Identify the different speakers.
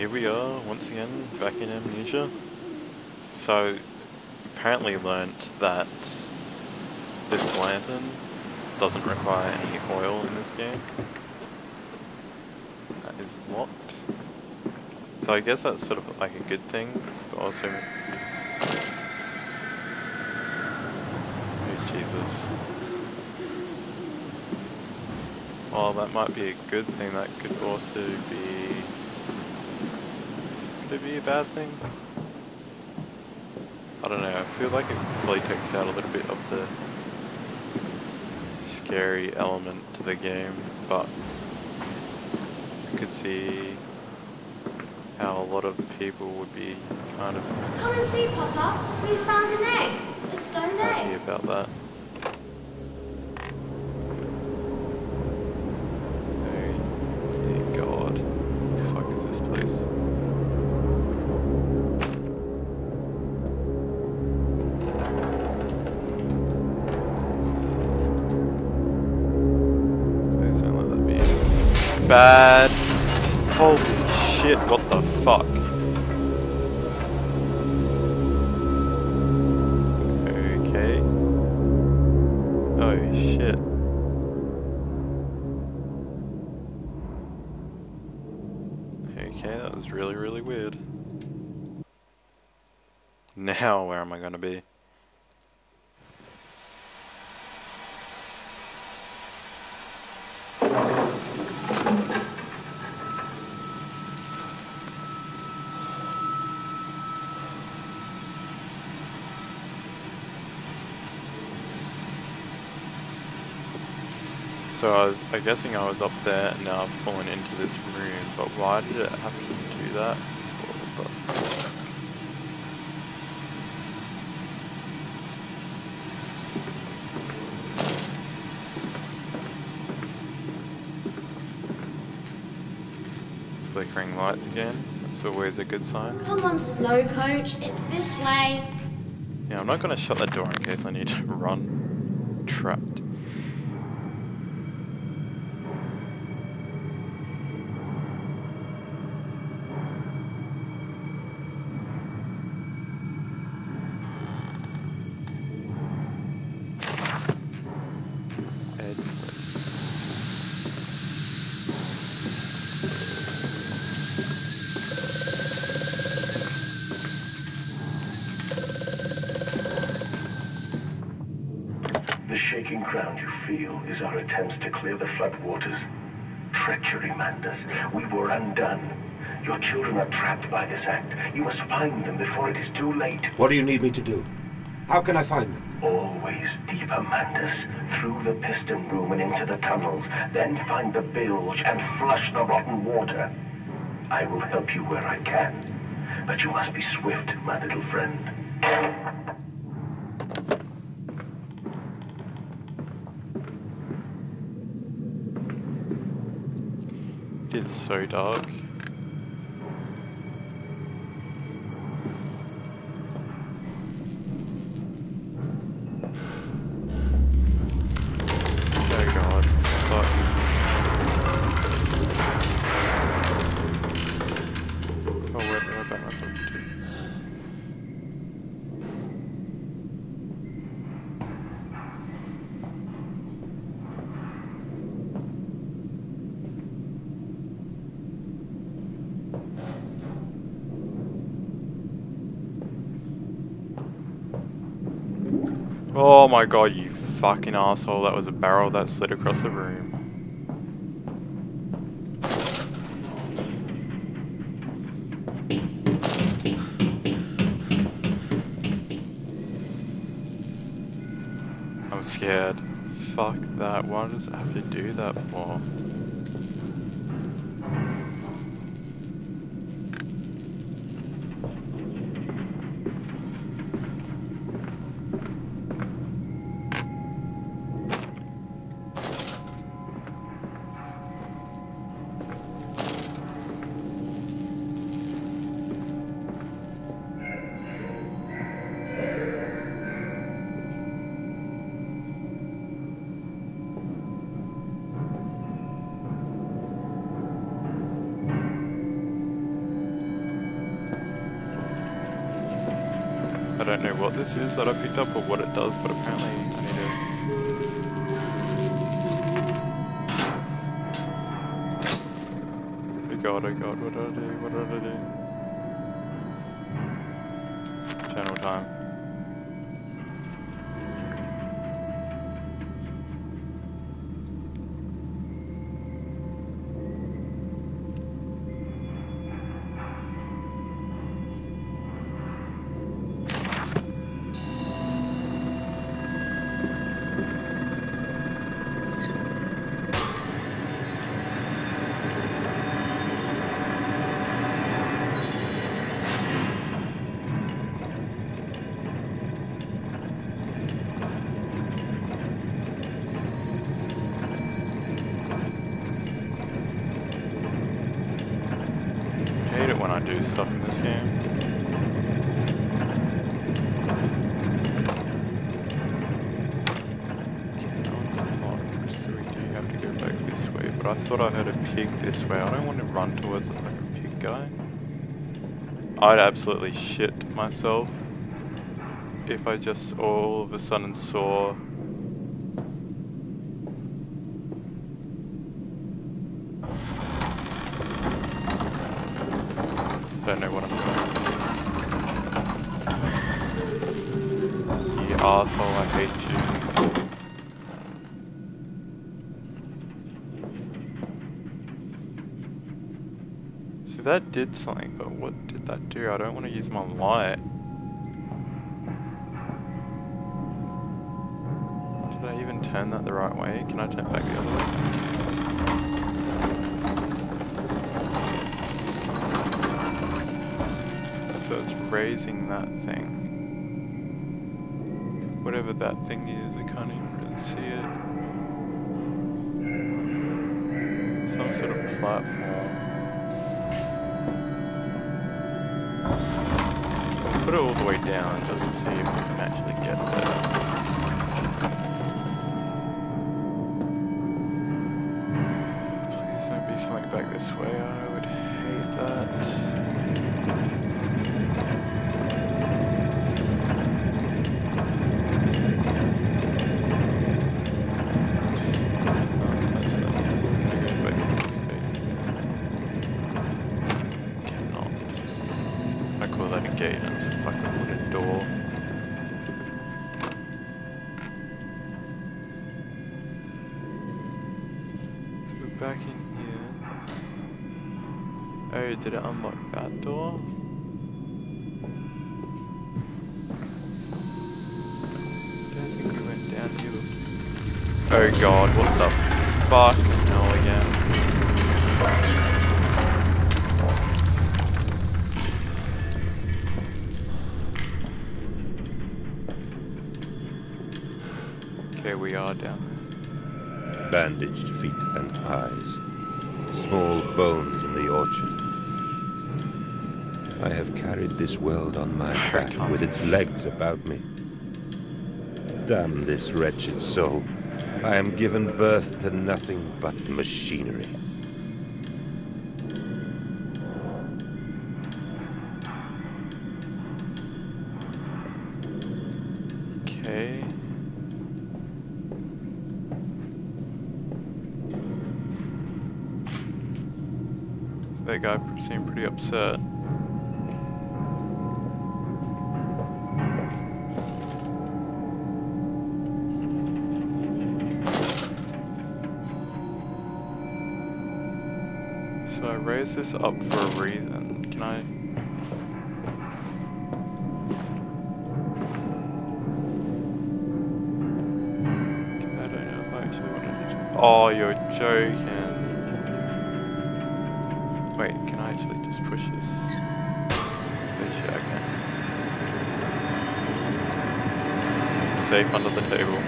Speaker 1: here we are once again back in Amnesia. So apparently learnt that this lantern doesn't require any oil in this game. That is locked. So I guess that's sort of like a good thing, but also... Oh Jesus. Well, that might be a good thing, that could also be... It be a bad thing? I don't know, I feel like it probably takes out a little bit of the scary element to the game, but I could see how a lot of people would be kind of
Speaker 2: Come and see, Papa. We found an egg. A stone egg.
Speaker 1: about that. Bad. Holy shit, what the fuck? Okay. Oh shit. Okay, that was really, really weird. Now, where am I gonna be? So I was I guessing I was up there and now I've fallen into this room, but why did it have to do that? Flickering lights again. That's always a good sign.
Speaker 2: Come on, slow coach. It's this way.
Speaker 1: Yeah, I'm not gonna shut that door in case I need to run. Trapped.
Speaker 3: The ground you feel is our attempts to clear the flood waters. Treachery, Mandus. We were undone. Your children are trapped by this act. You must find them before it is too late.
Speaker 4: What do you need me to do? How can I find them?
Speaker 3: Always deeper, Mandus. Through the piston room and into the tunnels. Then find the bilge and flush the rotten water. I will help you where I can. But you must be swift, my little friend.
Speaker 1: It's so dark. Oh my god, you fucking asshole. That was a barrel that slid across the room. I'm scared. Fuck that. Why does it have to do that for? Don't know what this is that I picked up or what it does, but apparently I need to... Oh god, oh god, what do I do, what do I do? Channel time. Do stuff in this game. But I thought I heard a pig this way. I don't want to run towards the fucking pig guy. I'd absolutely shit myself if I just all of a sudden saw Don't know what I'm doing. You asshole, I hate you. So that did something, but what did that do? I don't want to use my light. Did I even turn that the right way? Can I turn back the other way? So it's raising that thing. Whatever that thing is, I can't even really see it. Some sort of platform. Put it all the way down just to see if we can actually get there. Please don't be something back this way. I would hate that. We went down here. before. Oh god, what the fuck hell again? Okay, we are down there.
Speaker 5: bandaged feet and eyes, small bones in the orchard. I have carried this world on my back with its legs about me. Damn this wretched soul. I am given birth to nothing but machinery.
Speaker 1: Okay. That guy seemed pretty upset. So I raised this up for a reason. Can I? I don't know if I actually wanted to. Oh, you're joking. Wait, can I actually just push this? Shit, I can. Safe under the table.